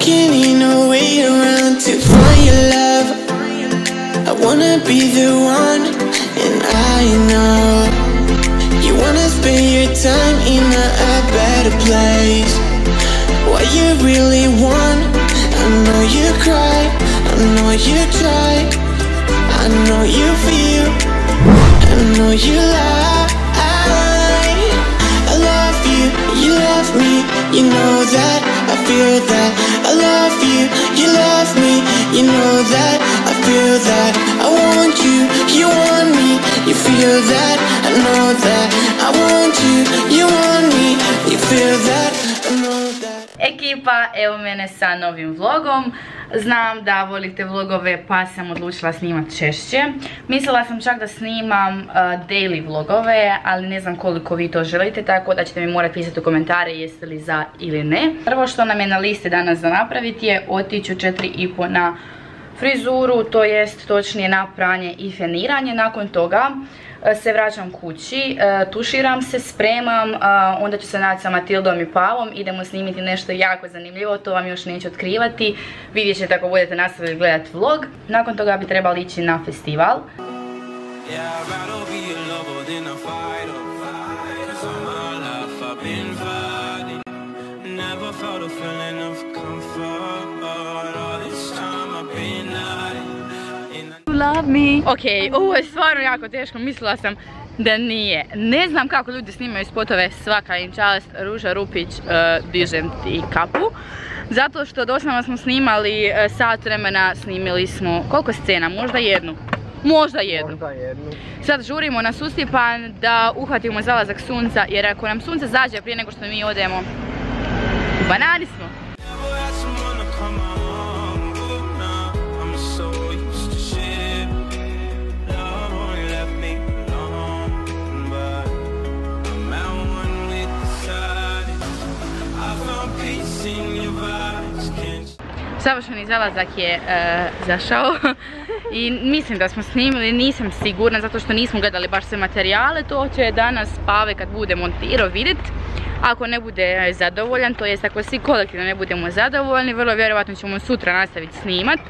Looking in a way around to find your love. I wanna be the one And I know You wanna spend your time in a, a better place. What you really want I know you cry I know you try I know you feel I know you that. I want you, you want me, you feel that, I know that. I want you, you want me, you feel that, I know that. Ekipa, evo mene sa novim vlogom. Znam da volite vlogove pa sam odlučila snimat češće. Mislila sam čak da snimam uh, daily vlogove, ali ne znam koliko vi to želite, tako da ćete mi morati pisati u komentare jeste li za ili ne. Prvo što nam je na listi danas za napraviti je otići u 4,5 na frizuru, to jest točnije na pranje i feniranje. Nakon toga e, se vraćam kući, e, tuširam se, spremam, onda ću se naći sa Matildom i Pavom, idemo snimiti nešto jako zanimljivo, to vam još neću otkrivati, vidjet ćete ako budete nastavili gledati vlog. Nakon toga bi trebali ići na festival. Love me. Ok, ovo je stvarno jako teško, mislila sam da nije. Ne znam kako ljudi snimaju spotove svaka im čast, Ruža Rupić, uh, dižem ti kapu. Zato što doslovno smo snimali e, sat vremena, snimili smo, koliko scena, možda jednu? Možda jednu. Možda jednu. Sad žurimo na sustipan da uhvatimo zalazak sunca, jer ako nam sunce zađe prije nego što mi odemo, u banani smo. Savršeni zalazak je e, zašao i mislim da smo snimili, nisam sigurna zato što nismo gledali baš sve materijale, to će danas Pave kad bude montirao vidjet. Ako ne bude zadovoljan, to jest ako svi kolektivno ne budemo zadovoljni, vrlo vjerojatno ćemo sutra nastaviti snimat.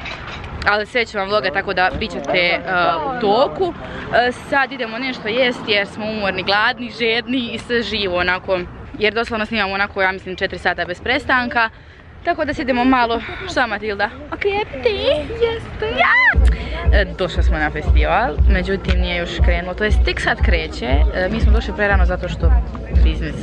Ali sve ću vam vloga tako da bit ćete e, u toku. E, sad idemo nešto jesti jer smo umorni, gladni, žedni i sve živo onako. Jer doslovno snimamo onako, ja mislim, 4 sata bez prestanka. Tako da sjedimo malo. Šta Matilda? Ok, ti? Jeste ja! E, došli smo na festival, međutim nije još krenulo, to jest tek sad kreće. E, mi smo došli prerano zato što biznis.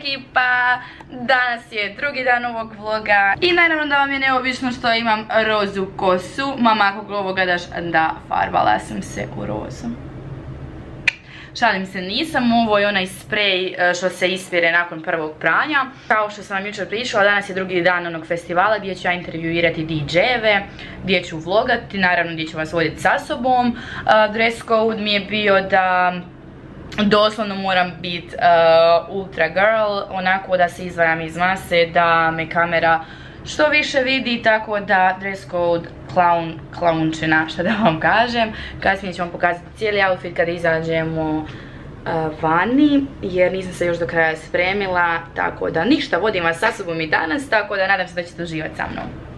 Ekipa, danas je drugi dan ovog vloga i naravno da vam je neobično što imam rozu kosu, mama ako ovo gledaš da farbala sam se u rozu. Šalim se, nisam, ovo je onaj sprej e, što se ispire nakon prvog pranja. Kao što sam vam jučer pričala, danas je drugi dan onog festivala gdje ću ja intervjuirati DJ-eve, gdje ću vlogati, naravno gdje ću vas voditi sa sobom. E, dress code mi je bio da doslovno moram biti uh, ultra girl, onako da se izvajam iz mase, da me kamera što više vidi, tako da dress code clown, clownčina, što da vam kažem. Kasnije ću vam pokazati cijeli outfit kada izađemo vani, jer nisam se još do kraja spremila, tako da ništa, vodim vas sa sobom i danas, tako da nadam se da ćete uživati sa mnom.